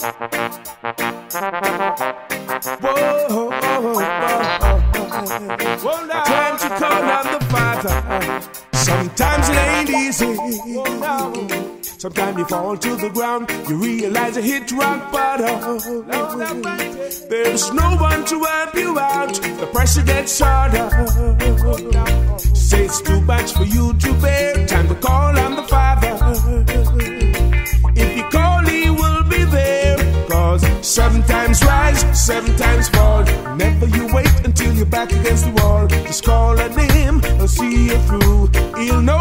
To call the. Sometimes it ain't easy. Sometimes you fall to the ground, you realize you hit rock bottom. There's no one to help you out, the pressure gets harder. Say it's too much for you to bear, Seven times rise, seven times fall. Never you wait until you're back against the wall. Just call a name, I'll see you through. He'll know